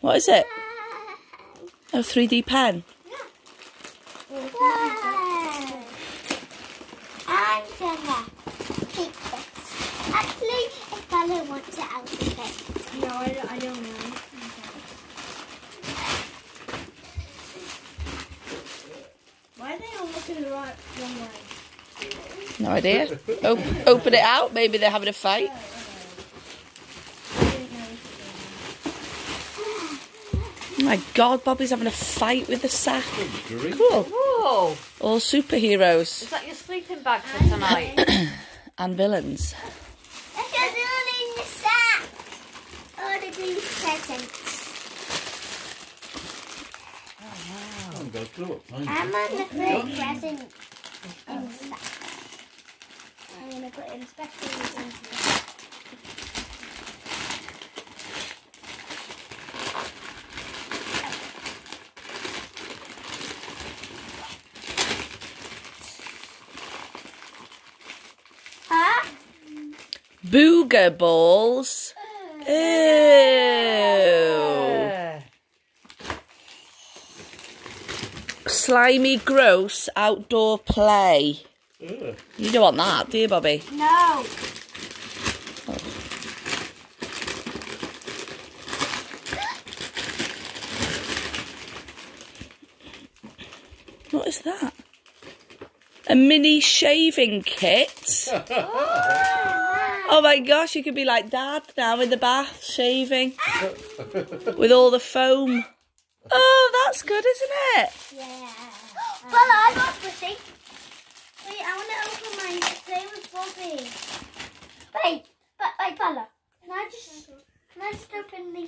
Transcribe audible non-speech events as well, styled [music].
What is it? A 3D pen. I'm gonna keep this. Actually, if Bella wants it out of it. No, I don't, I don't know. Why are they all looking the right wrong way? No idea. [laughs] Op- open it out. Maybe they're having a fight. I didn't know Oh my God, Bobby's having a fight with the sack. Cool. Oh, All superheroes is that your sleeping bag for tonight? [coughs] and villains. Look at all in the sack. All the blue presents. I'm going to up. I'm on the third present in the sack. I'm gonna put in special into the sack. Huh? Booger balls. Ew. Slimy, gross outdoor play. Ugh. You don't want that, do you, Bobby? No. What is that? A mini shaving kit. [laughs] [laughs] Oh [laughs] Oh my gosh, you could be like Dad now in the bath shaving [laughs] with all the foam. Oh, that's good, isn't it? Yeah. [gasps] Bella, I got pussy. Wait, I want to open mine to play with Bobby. Wait, but wait, Bella. Can I just can I just open these pictures?